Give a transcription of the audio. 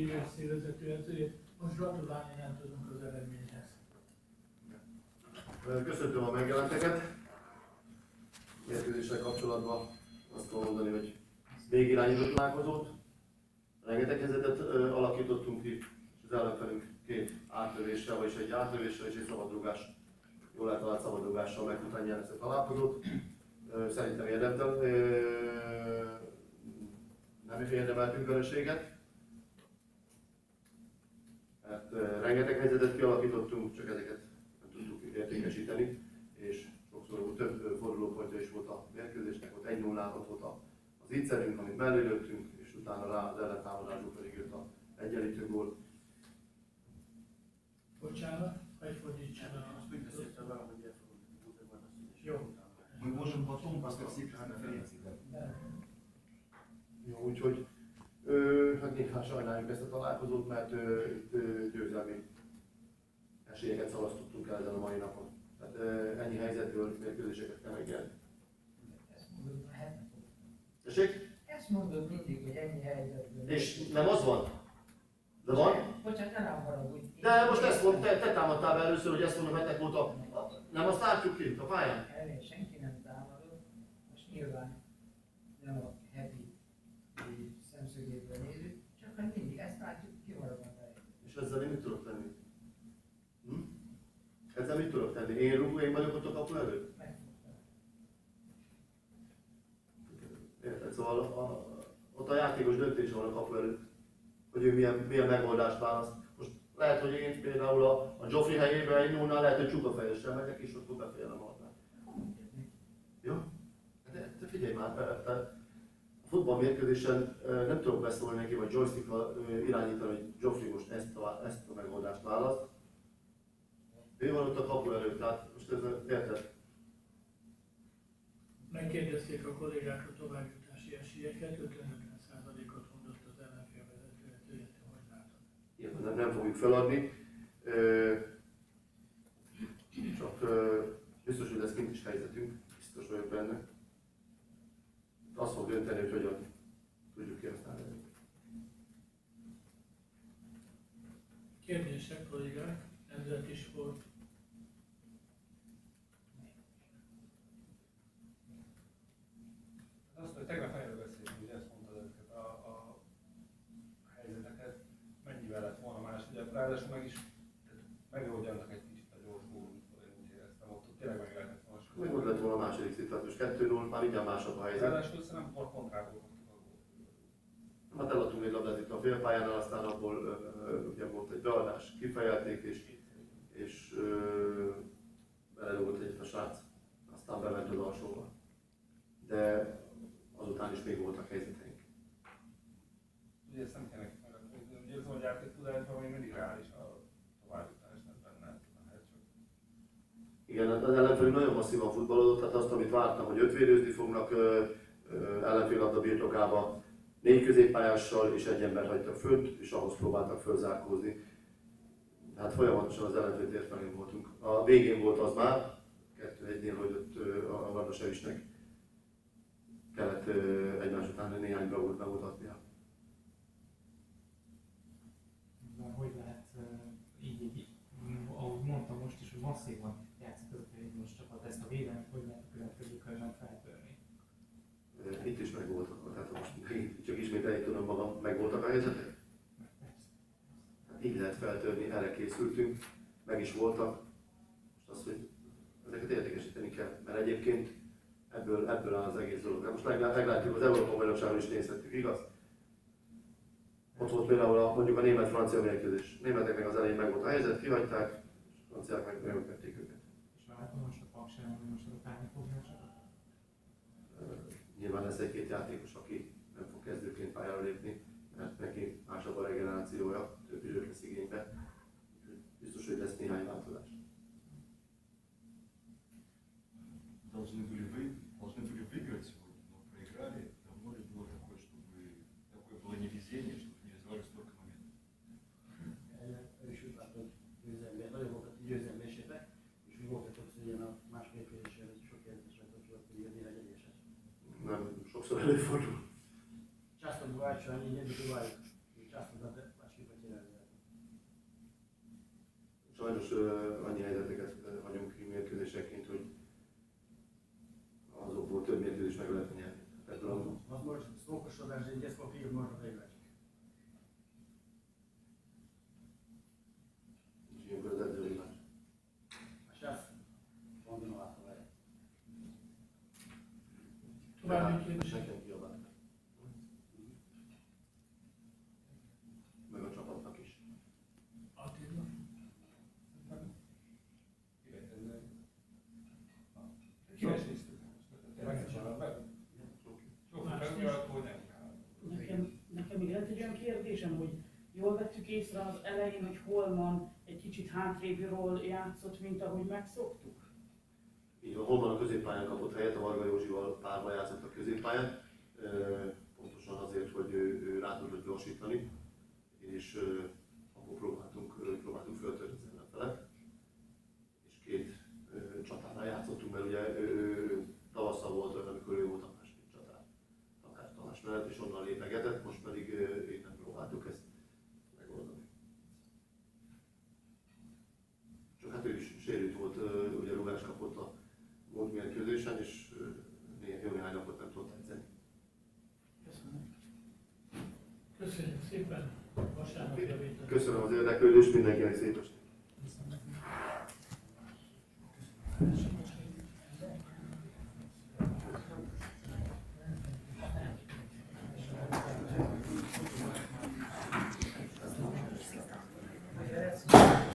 Új vezető edzőjét. Most gratulálni nem tudunk az eredményhez. Köszöntöm a megjelenteket. Mérkőzéssel kapcsolatban azt tudom mondani, hogy még irányított találkozót. Rengeteg helyzetet alakítottunk ki, és az ellenfelünk két átlövéssel, vagyis egy átlövéssel és egy szabadrugás, jól eltalált szabadrugással meg tudta nyerni ezt a találkozót. Szerintem érdemtel, ö, nem érdemeltünk vereséget. Hát, ö, rengeteg helyzetet kialakítottunk, csak ezeket nem tudtuk értékesíteni, és sokszor volt több ö, fordulópontja is volt a mérkőzésnek, ott 1 0 ott volt a- az ígyszerünk, amit mellé lőttünk, és utána rá az ellentámadásból pedig jött a egyenlítő gól. Bocsánat, hogy fordítsam el azt. Jó. Мы можем потом поставить все конференции. да. De Jó, úgyhogy ö, hát sajnáljuk ezt a találkozót, mert győzelmi esélyeket szalasztottunk el ezen a mai napon. Tehát ennyi helyzetből mérkőzéseket kell hetek óta. Tessék? Ezt mondod mindig, hogy ennyi helyzetben. És nem az van? De van? Bocsánat, ne rám haragudj. De most ezt mond, te, te támadtál be először, hogy ezt mondom hetek óta. Nem azt látjuk ki a pályán? Erre senki nem támadott. Most nyilván nem a heti szemszögéből nézzük, csak hogy mindig ezt látjuk, kimarad a hely. És ezzel én mit tudok tenni? Hm? Ezzel mit tudok tenni? Én én vagyok ott a kapu előtt? Érted? Szóval a, ott a játékos döntése van a kapu előtt, hogy ő milyen, milyen megoldást választ. Most lehet, hogy én például a, a Joffrey helyében egy nullnál lehet, hogy csukafejessel megyek, és akkor befélem alapnál. Jó? De, de figyelj már, te, te, a futballmérkőzésen nem tudok beszólni neki, vagy joystickkal irányítani, hogy Joffrey most ezt a, ezt a megoldást választ. Ő van ott a kapu előtt, tehát most ez, érted? megkérdezték a kollégák a továbbjutási esélyeket, 50-50%-ot mondott az ellenfél vezető te hogy látod? Nyilván nem, nem fogjuk feladni. Csak biztos, hogy lesz kint is helyzetünk, biztos vagyok benne. Azt fog dönteni, hogy hogyan tudjuk kihasználni. Kérdések, kollégák, nemzeti sport. Azt, hogy tegnap erről beszéltünk, ugye ezt mondtad ezeket a, a helyzeteket, mennyivel lett volna más, ugye ráadásul meg is megoldjanak egy kicsit a gyors amikor én úgy éreztem, ott, ott tényleg meg lehetett volna Meg ott lett volna a második szituáció, 2-0, már mindjárt másabb a helyzet. Ráadásul szerintem pont kontrából. Hát eladtunk egy labdát itt a félpályánál, aztán abból ugye volt egy beadás, kifejelték, és, és ö, belerúgott egyet a srác, aztán bement az alsóba. De azután is még voltak helyzeteink. Ugye ezt nem kell nekik megadni. Úgy érzem, hogy játék tudásban még mindig reális a továbbjutás, nem benne csak. Igen, az ellenfelünk nagyon masszívan futballozott, tehát azt, amit vártam, hogy ötvérőzni fognak ö, ö, ellenfél birtokába, négy középpályással és egy ember hagytak fönt, és ahhoz próbáltak fölzárkózni. Hát folyamatosan az ellenfél tér felén voltunk. A végén volt az már, 2-1-nél, hogy ott a Vardasevicnek kellett egymás után néhány bravúrt bemutatnia. De hogy lehet így, így, ahogy mondtam most is, hogy masszívan játszik az a most csapat, ezt a védelmet hogy lehet a következő körben feltörni? Itt is megvoltak, tehát most megint csak ismételni tudom magam, megvoltak a helyzetek. Mert persze. Hát így lehet feltörni, erre készültünk, meg is voltak. Most az, hogy ezeket értékesíteni kell, mert egyébként ebből, ebből áll az egész dolog. De most meglát, meglátjuk, az Európa bajnokságon is nézhettük, igaz? Ott volt például a, mondjuk a német-francia mérkőzés. Németeknek az elején meg volt a helyzet, kihagyták, és a franciák meg megvették őket. És látom most a Paksen, hogy most a. Ö, Nyilván lesz egy-két játékos, Szóval előfordul. Часто бывает, что они не добивают, и часто очки потеряли. Sajnos uh, annyi helyzeteket uh, vagyunk ki mérkőzéseként, hogy azokból több mérkőzést meg lehet nyerni. Возможно, столько, что даже не сколько их можно выиграть. Hogy jól vettük észre az elején, hogy Holman egy kicsit hátrébről játszott, mint ahogy megszoktuk? Így van, Holman a középpályán kapott helyet, a Varga Józsival párba játszott a középpályán, pontosan azért, hogy ő, ő rá tudott gyorsítani, és Διακριτήριο στην Αγγλία, έτσι. Ευχαριστώ πολύ.